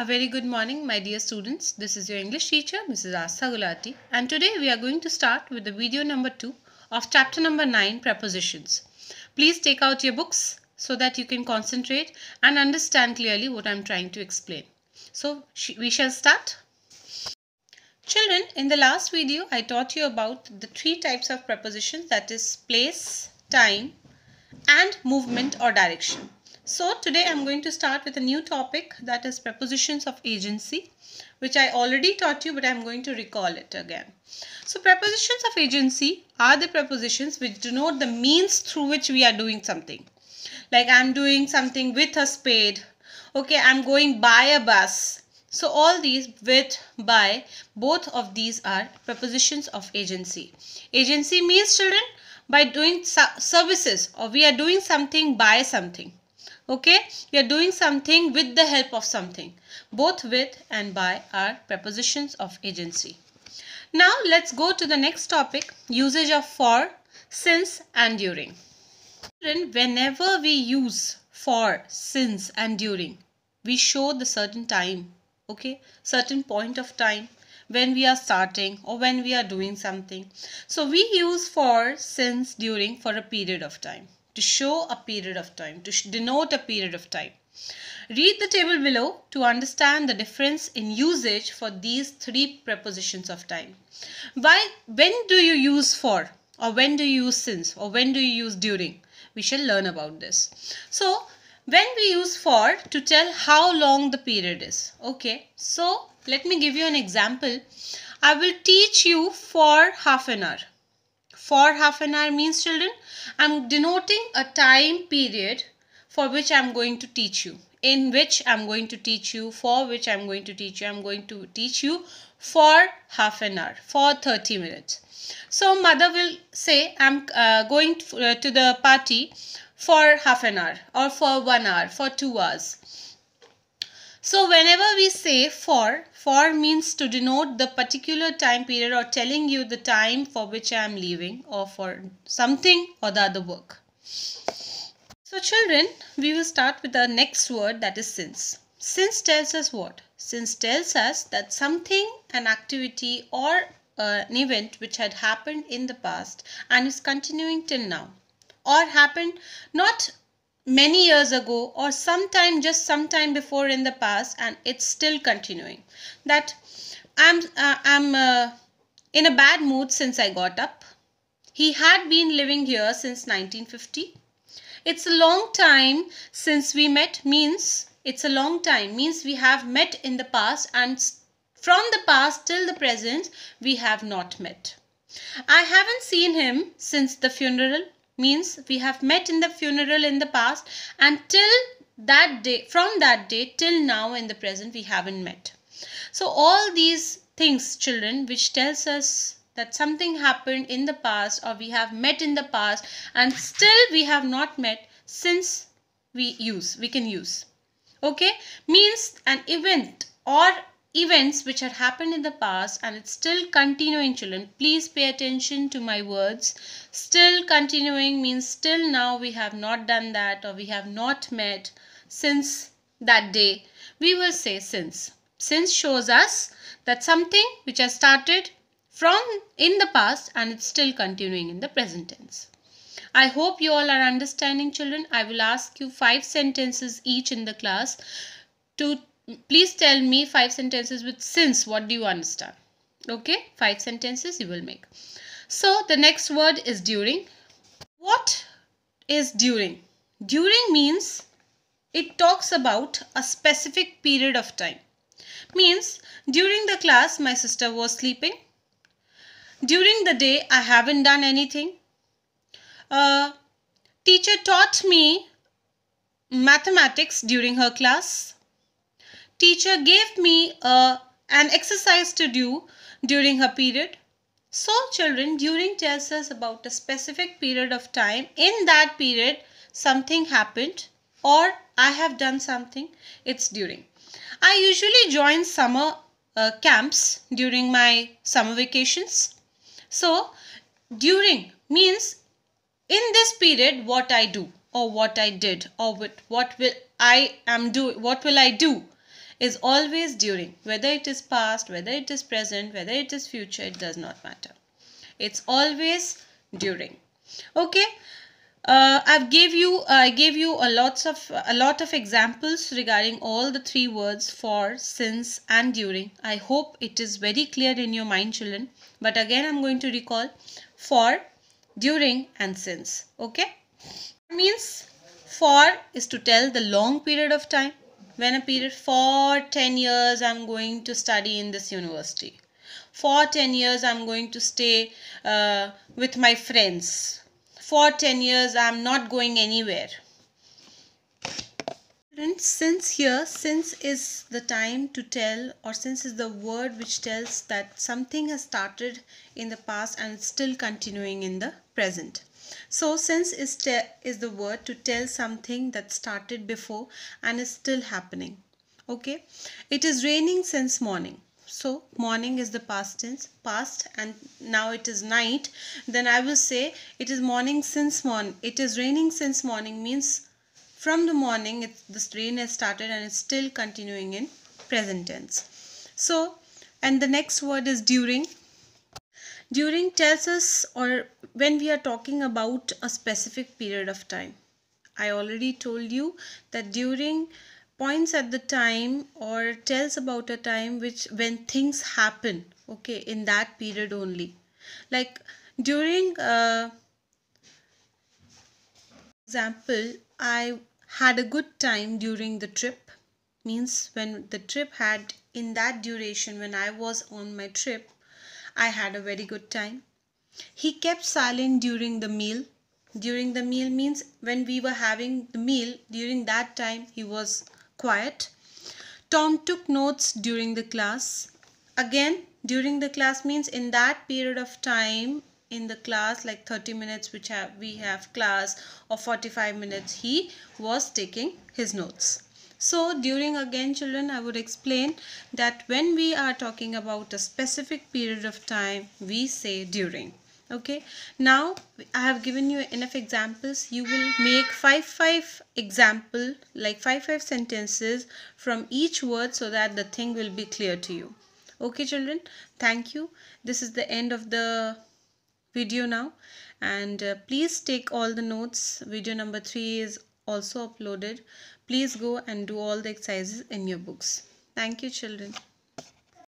A very good morning, my dear students. This is your English teacher, Mrs. Astha Gulati, and today we are going to start with the video number 2 of chapter number 9, Prepositions. Please take out your books so that you can concentrate and understand clearly what I am trying to explain. So, we shall start. Children, in the last video, I taught you about the three types of prepositions that is place, time, and movement or direction. So today I'm going to start with a new topic that is prepositions of agency which I already taught you but I'm going to recall it again. So prepositions of agency are the prepositions which denote the means through which we are doing something. Like I'm doing something with a spade. Okay, I'm going by a bus. So all these with, by, both of these are prepositions of agency. Agency means children by doing services or we are doing something by something okay? You are doing something with the help of something both with and by are prepositions of agency. Now let's go to the next topic usage of for since and during. Whenever we use for since and during we show the certain time okay? Certain point of time when we are starting or when we are doing something. So we use for since during for a period of time to show a period of time, to denote a period of time. Read the table below to understand the difference in usage for these three prepositions of time. Why, when do you use for or when do you use since or when do you use during? We shall learn about this. So, when we use for to tell how long the period is. Okay, so let me give you an example. I will teach you for half an hour for half an hour means children i'm denoting a time period for which i'm going to teach you in which i'm going to teach you for which i'm going to teach you i'm going to teach you for half an hour for 30 minutes. So mother will say i'm uh, going to, uh, to the party for half an hour or for one hour for two hours so whenever we say for, for means to denote the particular time period or telling you the time for which I am leaving or for something or the other work. So children, we will start with the next word that is since. Since tells us what? Since tells us that something, an activity or uh, an event which had happened in the past and is continuing till now or happened not many years ago or sometime just sometime before in the past and it's still continuing. That i'm uh, i'm uh, in a bad mood since i got up. He had been living here since 1950 it's a long time since we met means it's a long time means we have met in the past and from the past till the present we have not met. I haven't seen him since the funeral means we have met in the funeral in the past and till that day from that day till now in the present we haven't met. So all these things children which tells us that something happened in the past or we have met in the past and still we have not met since we use we can use. Okay? Means an event or events which had happened in the past and it's still continuing children please pay attention to my words. Still continuing means still now we have not done that or we have not met since that day. We will say since. Since shows us that something which has started from in the past and it's still continuing in the present tense. I hope you all are understanding children. I will ask you five sentences each in the class to please tell me five sentences with since what do you understand? Okay five sentences you will make. So the next word is during. What is during? During means it talks about a specific period of time. Means during the class my sister was sleeping. During the day i haven't done anything. Uh, teacher taught me mathematics during her class Teacher gave me uh, an exercise to do during her period. So children, during tells us about a specific period of time. In that period, something happened or I have done something. It's during. I usually join summer uh, camps during my summer vacations. So during means in this period what I do or what I did or what, what will I am do what will I do is always during. Whether it is past, whether it is present, whether it is future, it does not matter. It's always during. Okay. Uh, I've gave you I gave you a lots of a lot of examples regarding all the three words for since and during. I hope it is very clear in your mind children. But again I'm going to recall for, during and since. Okay. Means for is to tell the long period of time. When a period for 10 years I'm going to study in this university. For 10 years I'm going to stay uh, with my friends for 10 years I'm not going anywhere. And since here, since is the time to tell or since is the word which tells that something has started in the past and still continuing in the present. So since is, is the word to tell something that started before and is still happening. Okay. It is raining since morning so morning is the past tense past and now it is night then i will say it is morning since morning it is raining since morning means from the morning it, the rain has started and it's still continuing in present tense. So and the next word is during. During tells us or when we are talking about a specific period of time. I already told you that during points at the time or tells about a time which when things happen okay in that period only. Like during uh, example i had a good time during the trip means when the trip had in that duration when i was on my trip i had a very good time he kept silent during the meal during the meal means when we were having the meal during that time he was quiet. Tom took notes during the class. Again, during the class means in that period of time in the class like 30 minutes which have, we have class or 45 minutes he was taking his notes. So during again children I would explain that when we are talking about a specific period of time we say during okay? Now i have given you enough examples. You will make five five example like five five sentences from each word so that the thing will be clear to you. Okay children? Thank you. This is the end of the video now. And uh, please take all the notes. Video number three is also uploaded. Please go and do all the exercises in your books. Thank you children